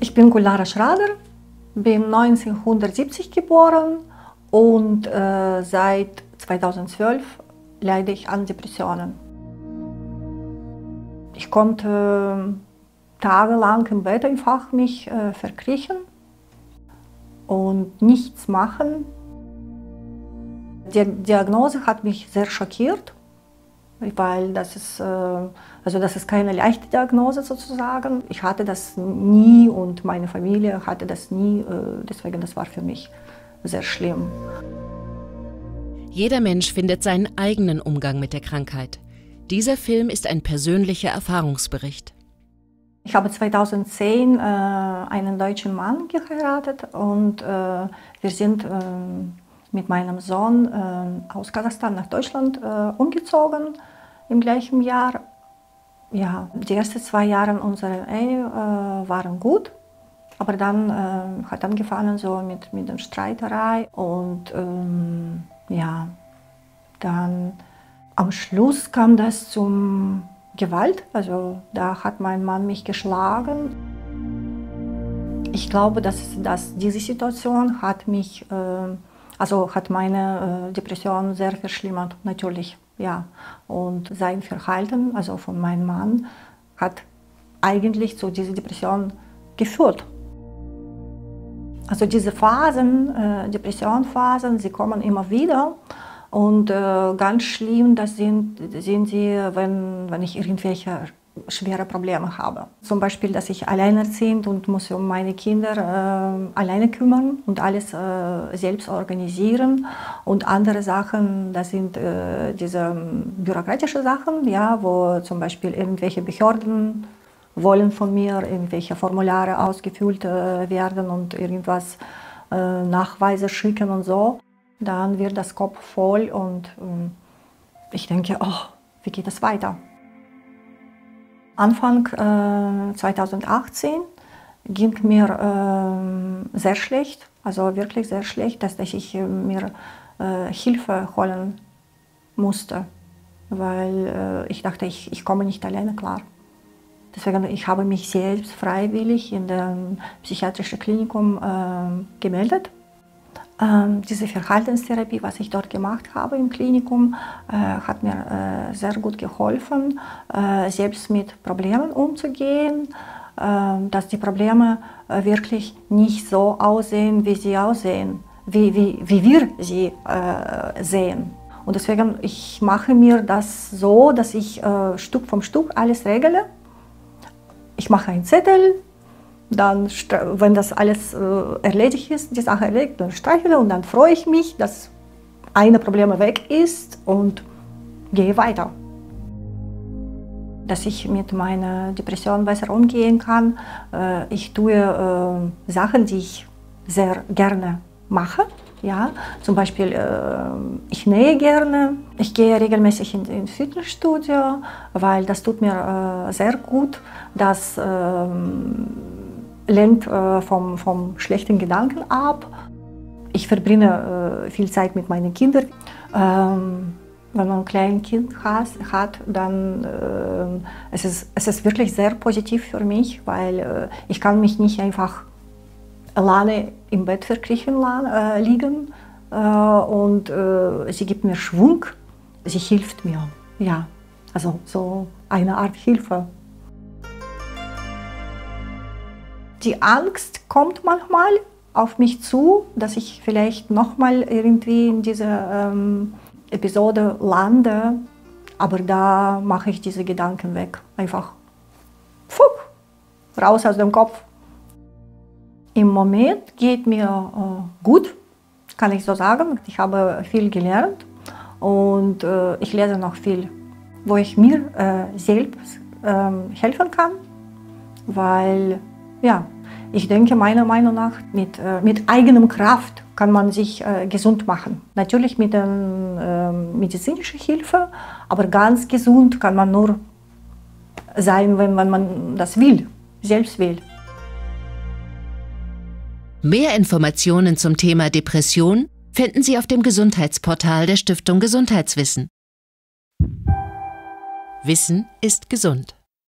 Ich bin Gulara Schrader, bin 1970 geboren und äh, seit 2012 leide ich an Depressionen. Ich konnte tagelang im Bett einfach mich äh, verkriechen und nichts machen. Die Diagnose hat mich sehr schockiert, weil das ist, äh, also das ist keine leichte Diagnose sozusagen. Ich hatte das nie und meine Familie hatte das nie, äh, deswegen das war für mich sehr schlimm. Jeder Mensch findet seinen eigenen Umgang mit der Krankheit. Dieser Film ist ein persönlicher Erfahrungsbericht. Ich habe 2010 äh, einen deutschen Mann geheiratet und wir sind äh, mit meinem Sohn äh, aus Kasachstan nach Deutschland äh, umgezogen im gleichen Jahr. Ja, die ersten zwei Jahre unserer Ehe äh, waren gut, aber dann hat angefangen so mit, mit der Streiterei und ähm, ja, dann am Schluss kam das zum Gewalt. Also da hat mein Mann mich geschlagen. Ich glaube, dass, dass diese Situation hat mich, äh, also hat meine äh, Depression sehr verschlimmert, natürlich, ja. Und sein Verhalten, also von meinem Mann, hat eigentlich zu dieser Depression geführt. Also diese Phasen, äh, Depressionsphasen, sie kommen immer wieder. Und äh, ganz schlimm, das sind, sind sie, wenn, wenn ich irgendwelche schwere Probleme habe. Zum Beispiel, dass ich alleinerziehend und muss um meine Kinder äh, alleine kümmern und alles äh, selbst organisieren. Und andere Sachen, das sind äh, diese ähm, bürokratische Sachen, ja, wo zum Beispiel irgendwelche Behörden wollen von mir irgendwelche Formulare ausgefüllt äh, werden und irgendwas äh, Nachweise schicken und so dann wird das Kopf voll und ähm, ich denke, oh, wie geht es weiter? Anfang äh, 2018 ging mir äh, sehr schlecht, also wirklich sehr schlecht, dass ich äh, mir äh, Hilfe holen musste, weil äh, ich dachte, ich, ich komme nicht alleine klar. Deswegen ich habe mich selbst freiwillig in dem psychiatrischen Klinikum äh, gemeldet ähm, diese Verhaltenstherapie, was ich dort gemacht habe im Klinikum, äh, hat mir äh, sehr gut geholfen, äh, selbst mit Problemen umzugehen, äh, dass die Probleme wirklich nicht so aussehen, wie sie aussehen, wie, wie, wie wir sie sehen. Und deswegen, ich mache mir das so, dass ich Stück vom Stück alles regle. Ich mache einen Zettel, dann, wenn das alles äh, erledigt ist, die Sache erledigt, dann streichle und dann freue ich mich, dass eine Problem weg ist und gehe weiter. Dass ich mit meiner Depression besser umgehen kann. Äh, ich tue äh, Sachen, die ich sehr gerne mache. Ja, zum Beispiel, äh, ich nähe gerne, ich gehe regelmäßig ins in Fitnessstudio, weil das tut mir äh, sehr gut. Das ähm, lenkt äh, vom, vom schlechten Gedanken ab. Ich verbringe äh, viel Zeit mit meinen Kindern. Ähm, wenn man ein kleines Kind hat, hat dann äh, es ist es ist wirklich sehr positiv für mich, weil äh, ich kann mich nicht einfach alleine im Bett verkriechen äh, liegen äh, und äh, sie gibt mir Schwung, sie hilft mir, ja, also so eine Art Hilfe. Die Angst kommt manchmal auf mich zu, dass ich vielleicht nochmal irgendwie in dieser ähm, Episode lande, aber da mache ich diese Gedanken weg. Einfach fuck, raus aus dem Kopf. Im Moment geht mir äh, gut, kann ich so sagen. Ich habe viel gelernt und äh, ich lese noch viel, wo ich mir äh, selbst ähm, helfen kann, weil ja, ich denke, meiner Meinung nach, mit, äh, mit eigenem Kraft kann man sich äh, gesund machen. Natürlich mit äh, medizinischer Hilfe, aber ganz gesund kann man nur sein, wenn, wenn man das will, selbst will. Mehr Informationen zum Thema Depression finden Sie auf dem Gesundheitsportal der Stiftung Gesundheitswissen. Wissen ist gesund.